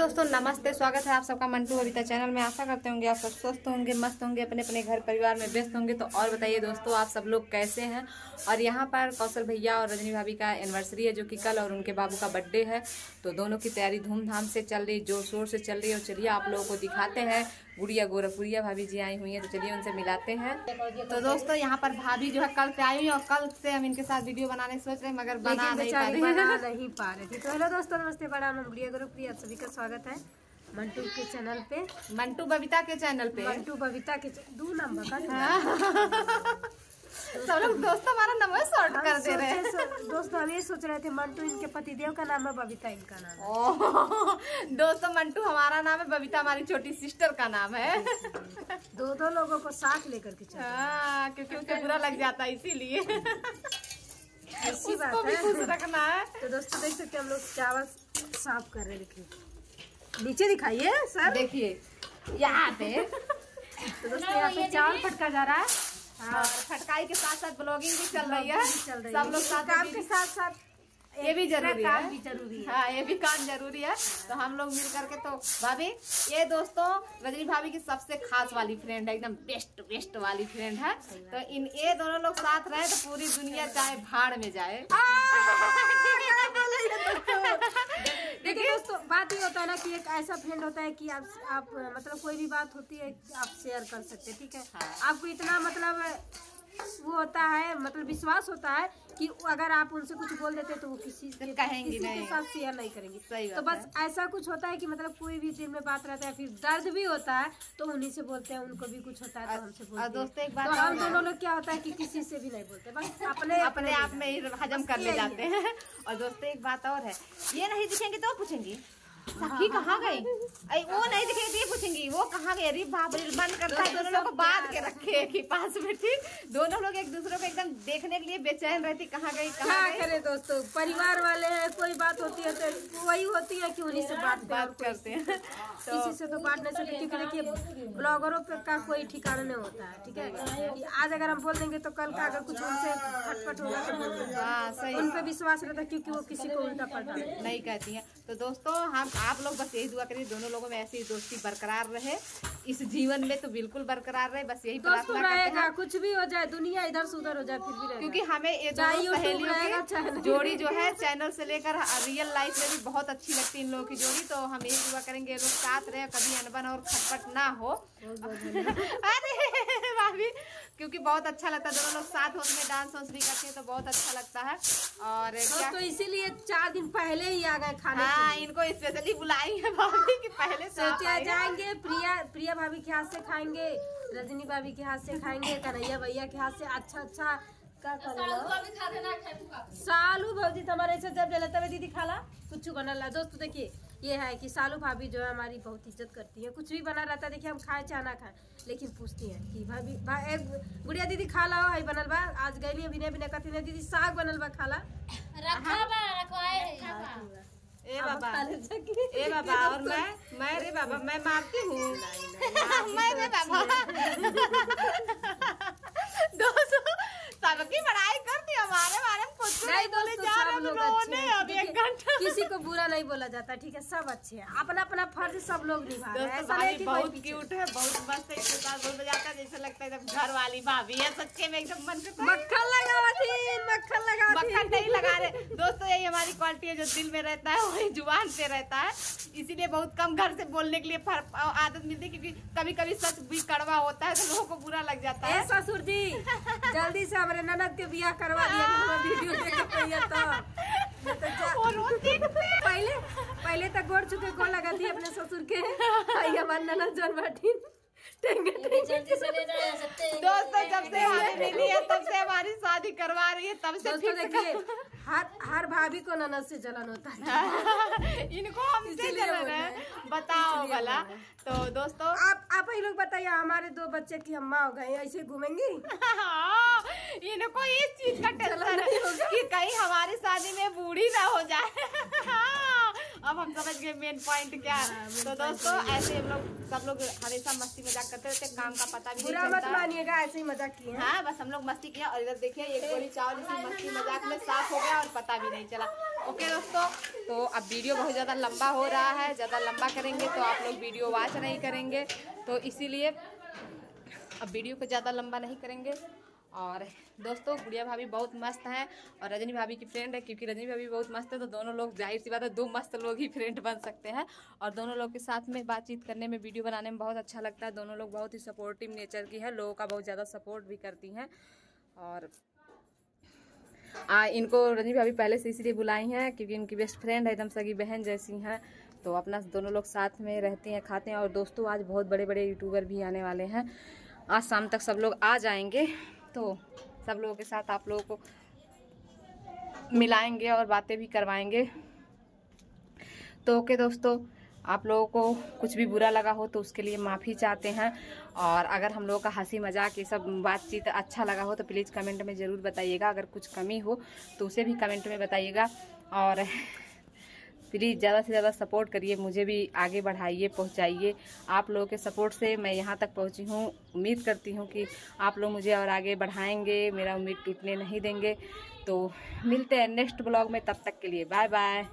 दोस्तों नमस्ते स्वागत है आप सबका मंटू बबीता चैनल में। आशा करते होंगे आप सब स्वस्थ होंगे मस्त होंगे अपने अपने घर परिवार में व्यस्त होंगे। तो और बताइए दोस्तों आप सब लोग कैसे हैं? और यहाँ पर कौशल भैया और रजनी भाभी का एनिवर्सरी है जो कि कल और उनके बाबू का बर्थडे है। तो दोनों की तैयारी धूमधाम से चल रही ज़ोर शोर से चल रही। है और चलिए आप लोगों को दिखाते हैं गुड़िया गोरखपुरिया भाभी जी आई हुई है तो चलिए उनसे मिलाते हैं। तो दोस्तों यहाँ पर भाभी जो है कल से आई हुई और कल से हम इनके साथ वीडियो बनाने सोच रहे हैं मगर बना नहीं पा रहे। हैं तो हेलो दोस्तों नमस्ते बड़ा गुड़िया गुरुप्रिय आप सभी का स्वागत है मंटू के चैनल पे। मंटू बबीता के चैनल पे। मंटू बबीता के दो नंबर का सब लोग दोस्तों हमारा नंबर शॉर्ट कर दे रहे हैं। दोस्तों हम ये सोच रहे थे मंटू इनके पतिदेव का नाम है बबीता इनका नाम है। ओह, दोस्तों मंटू हमारा नाम है बबीता हमारी छोटी सिस्टर का नाम है। दो दो लोगों को साथ लेकर के चल हाँ, क्योंकि उसे बुरा लग जाता है इसीलिए। ऐसी बात है। रखना है। तो दोस्तों देख सकते हम लोग चावल साफ़ कर रहे हैं देखिए नीचे दिखाइए सर। देखिए यहाँ पे। तो दोस्तों यहाँ पे चावल फटका जा रहा है। हाँ, फटकाई के साथ साथ ब्लॉगिंग भी चल रही है। सब लोग साथ काम के साथ साथ ये भी ज़रूरी काम है। भी ज़रूरी है। हाँ ये भी काम ज़रूरी है। तो हम लोग मिल करके तो भाभी ये दोस्तों रजनी भाभी की सबसे खास वाली फ्रेंड है एकदम बेस्ट बेस्ट वाली फ्रेंड है। तो इन ये दोनों लोग साथ रहे तो पूरी दुनिया चाहे भाड़ में जाए। देखिए दोस्तों बात ये होता है ना कि एक ऐसा फ्रेंड होता है कि आप आप मतलब कोई भी बात होती है आप शेयर कर सकते हैं ठीक है हाँ। आपको इतना मतलब वो होता है मतलब विश्वास होता है कि अगर आप उनसे कुछ बोल देते हैं तो वो किसी के कहेंगी किसी नहीं। के साथ शेयर नहीं करेंगी। सही तो बस ऐसा कुछ होता है कि मतलब कोई भी दिल में बात रहता है फिर दर्द भी होता है तो उन्हीं से बोलते हैं उनको भी कुछ होता है तो हमसे बोलते हैं। दोस्तों एक बात तो हम दोनों लोग क्या होता है कि किसी से भी नहीं बोलते बस अपने अपने आप में ही हजम कर ले जाते हैं। और दोस्तों एक बात और है। ये नहीं दिखेंगे तो पूछेंगी। सखी कहाँ गई? अरे वो नहीं दिखेगी तो ये पूछेंगी। वो कहाँ गई? अरे बाप रे मन करता है दोनों लोग को बाँध के रखे ही पास में ठीक? दोनों लोग एक दूसरे को एकदम देखने के लिए बेचैन रहती कहाँ गई कहाँ करें दोस्तों? परिवार वाले हैं कोई बात होती है तो वही होती है कि उन्हीं से बात बात करते हैं। तो किसी से तो बात नहीं सकते क्योंकि देखिए ब्लॉगरों का कोई ठिकाना नहीं होता है ठीक है? आज अगर हम बोल देंगे तो कल का अगर कुछ उनसे खटपट होगा तो बोल हाँ उन पे विश्वास रहता है क्योंकि वो किसी को उल्टा पलटा नहीं कहती है। तो दोस्तों हम आप लोग बस यही दुआ करिए दोनों लोगों में ऐसी दोस्ती बरकरार रहे। इस जीवन में तो बिल्कुल बरकरार रहे बस यही प्रार्थना करते हैं। कुछ भी हो जाए दुनिया इधर से उधर हो जाए फिर भी क्योंकि हमें ये चाहे दोनों सहेलियों की जोड़ी जो है चैनल से लेकर रियल लाइफ में भी बहुत अच्छी लगती है इन लोगों की जोड़ी तो हम यही दुआ करेंगे ये लोग साथ रहे कभी अनबन और खटपट ना हो। अरे! भाभी क्योंकि बहुत अच्छा लगता है। दोनों लोग साथ होते में डांस वांस भी करते हैं तो बहुत अच्छा लगता है। और क्या? दोस्तों इसीलिए चार दिन पहले ही आ गए खाने हाँ इनको स्पेशली बुलाई है भाभी कि पहले से सोचे जाएँगे प्रिया प्रिया भाभी के हाथ से खाएँगे रजनी भाभी के हाथ से खाएँगे कन्हैया भैया के हाथ से अच्छा अच्छा का सालू भाभी तो हमारे ऐसे जब जलता दीदी खाला कुछ बनल है दोस्तों देखिए ये है कि सालू भाभी जो है हमारी बहुत इज़्ज़त करती है। कुछ भी बना रहता है देखिए हम खाए चाहे ना खाए लेकिन पूछती हैं कि भाभी भा, एक गुड़िया दीदी खा ला है बनल बा आज गई अभिनय बिना कहती ने दीदी साग बनल बा खाला। ए बाबा खा ए बाबा और मैं मैं रे बाबा मैं मारती हूँ। मैं रे बाबा। दोस्तों सबकी बड़ाई करती हमारे बारे में कुछ नहीं बोले जा रहे सब हैं लोग अच्छे अब एक घंटा। किसी को बुरा नहीं बोला जाता ठीक है? सब अच्छे हैं। अपना अपना फ़र्ज़ सब लोग निभा रहे हैं। ऐसा नहीं कि बहुत क्यूट है बहुत मस्त है इसके साथ बोल बजाता है जैसे लगता है घर वाली भाभी है सच्चे में एकदम मन मक्खन लगा मक्खन नहीं लगा रहे। दोस्तों यही हमारी क्वालिटी है जो दिल में रहता है वही ज़ुबान पे रहता है। इसीलिए बहुत कम घर से बोलने के लिए आदत मिलती है क्योंकि कभी कभी सच भी कड़वा होता है तो लोगों को बुरा लग जाता है। ससुर जी जल्दी से हमारे ननद के बियाह करवा दिया तो। तो। पहले पहले तक गोड़ चुके को लगा थी अपने ससुर के। हमारे ननद जन बाटी टेंगे दोस्तों जब से हमें मिली है तब से हमारी शादी करवा रही है तब से देखिए हर हर भाभी को ननद से जलन होता है। इनको हमसे जलन है। बताओ भला। तो दोस्तों आप आप ही लोग बताइए हमारे दो बच्चे की अम्मा हो गए ऐसे घूमेंगी? हाँ, इनको इस चीज़ का टेंशन है। कि कहीं हमारी शादी में बूढ़ी ना हो जाए। अब हम समझ गए मेन पॉइंट क्या है। तो दोस्तों ऐसे हम लोग सब लोग हमेशा मस्ती मज़ाक करते रहते काम का पता भी नहीं बुरा मत मानिएगा ऐसे ही मज़ाक किए हैं। हाँ बस हम लोग मस्ती किया और इधर देखिए एक गोली चावल इसी मस्ती मज़ाक में साफ़ हो गया और पता भी नहीं चला। ओके दोस्तों तो अब वीडियो बहुत ज़्यादा लंबा हो रहा है ज़्यादा लंबा करेंगे तो आप लोग वीडियो वॉच नहीं करेंगे। तो इसीलिए अब वीडियो को ज़्यादा लंबा नहीं करेंगे। और दोस्तों गुड़िया भाभी बहुत मस्त हैं और रजनी भाभी की फ्रेंड है क्योंकि रजनी भाभी बहुत मस्त है तो दोनों लोग ज़ाहिर सी बात है दो मस्त लोग ही फ्रेंड बन सकते हैं। और दोनों लोग के साथ में बातचीत करने में वीडियो बनाने में बहुत अच्छा लगता है। दोनों लोग बहुत ही सपोर्टिव नेचर की है लोगों का बहुत ज़्यादा सपोर्ट भी करती हैं। और आ, इनको रजनी भाभी पहले से इसीलिए बुलाई हैं क्योंकि इनकी बेस्ट फ्रेंड है एकदम सगी बहन जैसी हैं। तो अपना दोनों लोग साथ में रहते हैं खाते हैं। और दोस्तों आज बहुत बड़े बड़े यूट्यूबर भी आने वाले हैं। आज शाम तक सब लोग आ जाएँगे। तो सब लोगों के साथ आप लोगों को मिलाएँगे और बातें भी करवाएँगे। तो ओके दोस्तों, आप लोगों को कुछ भी बुरा लगा हो तो उसके लिए माफ़ी चाहते हैं। और अगर हम लोगों का हँसी मज़ाक ये सब बातचीत अच्छा लगा हो तो प्लीज़ कमेंट में ज़रूर बताइएगा। अगर कुछ कमी हो तो उसे भी कमेंट में बताइएगा। और प्लीज़ ज़्यादा से ज़्यादा सपोर्ट करिए, मुझे भी आगे बढ़ाइए, पहुँचाइए। आप लोगों के सपोर्ट से मैं यहाँ तक पहुँची हूँ। उम्मीद करती हूँ कि आप लोग मुझे और आगे बढ़ाएँगे, मेरा उम्मीद टूटने नहीं देंगे। तो मिलते हैं नेक्स्ट ब्लॉग में, तब तक के लिए बाय बाय।